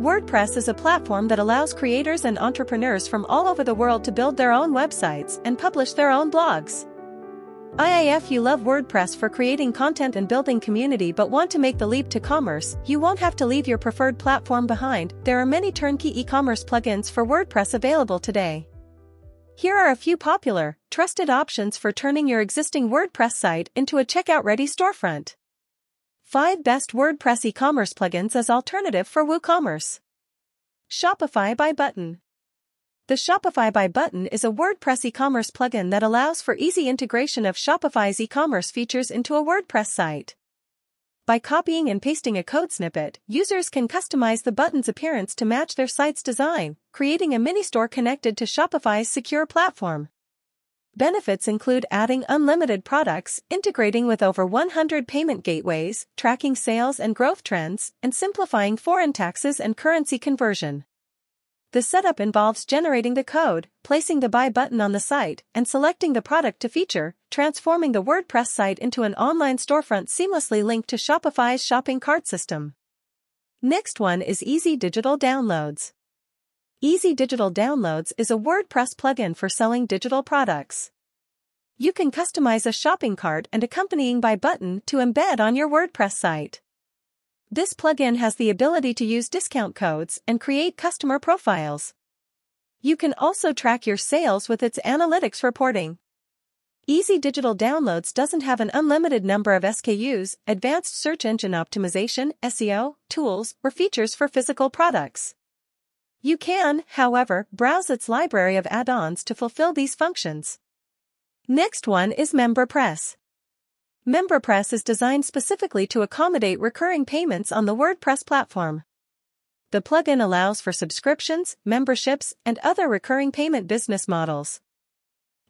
WordPress is a platform that allows creators and entrepreneurs from all over the world to build their own websites and publish their own blogs. IIF you love WordPress for creating content and building community but want to make the leap to commerce, you won't have to leave your preferred platform behind, there are many turnkey e-commerce plugins for WordPress available today. Here are a few popular, trusted options for turning your existing WordPress site into a checkout-ready storefront. 5 Best WordPress e-commerce plugins as alternative for WooCommerce. Shopify Buy Button. The Shopify Buy Button is a WordPress e-commerce plugin that allows for easy integration of Shopify's e-commerce features into a WordPress site. By copying and pasting a code snippet, users can customize the button's appearance to match their site's design, creating a mini store connected to Shopify's secure platform. Benefits include adding unlimited products, integrating with over 100 payment gateways, tracking sales and growth trends, and simplifying foreign taxes and currency conversion. The setup involves generating the code, placing the buy button on the site, and selecting the product to feature, transforming the WordPress site into an online storefront seamlessly linked to Shopify's shopping cart system. Next one is Easy Digital Downloads. Easy Digital Downloads is a WordPress plugin for selling digital products. You can customize a shopping cart and accompanying buy button to embed on your WordPress site. This plugin has the ability to use discount codes and create customer profiles. You can also track your sales with its analytics reporting. Easy Digital Downloads doesn't have an unlimited number of SKUs, advanced search engine optimization, SEO, tools, or features for physical products. You can, however, browse its library of add-ons to fulfill these functions. Next one is MemberPress. MemberPress is designed specifically to accommodate recurring payments on the WordPress platform. The plugin allows for subscriptions, memberships, and other recurring payment business models.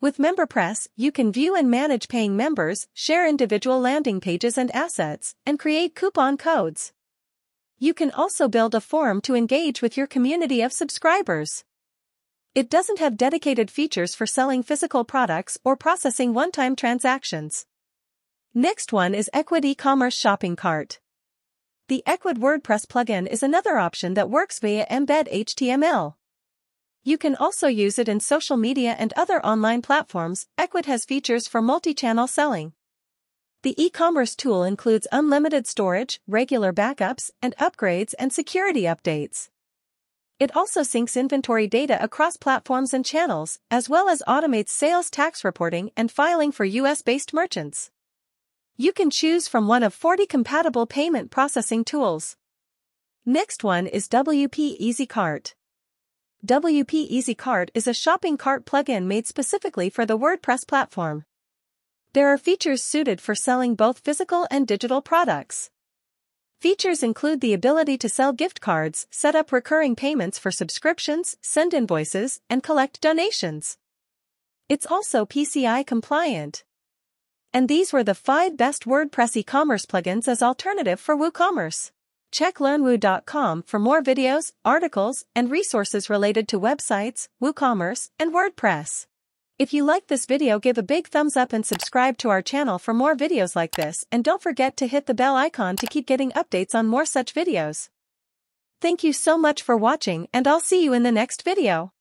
With MemberPress, you can view and manage paying members, share individual landing pages and assets, and create coupon codes. You can also build a forum to engage with your community of subscribers. It doesn't have dedicated features for selling physical products or processing one-time transactions. Next one is Ecwid e-commerce shopping cart. The Ecwid WordPress plugin is another option that works via embed HTML. You can also use it in social media and other online platforms. Ecwid has features for multi-channel selling. The e-commerce tool includes unlimited storage, regular backups, and upgrades and security updates. It also syncs inventory data across platforms and channels, as well as automates sales tax reporting and filing for US-based merchants. You can choose from one of 40 compatible payment processing tools. Next one is WP EasyCart. WP EasyCart is a shopping cart plugin made specifically for the WordPress platform. There are features suited for selling both physical and digital products. Features include the ability to sell gift cards, set up recurring payments for subscriptions, send invoices, and collect donations. It's also PCI compliant. And these were the 5 best WordPress e-commerce plugins as alternative for WooCommerce. Check learnwoo.com for more videos, articles, and resources related to websites, WooCommerce, and WordPress. If you like this video give a big thumbs up and subscribe to our channel for more videos like this and don't forget to hit the bell icon to keep getting updates on more such videos. Thank you so much for watching and I'll see you in the next video.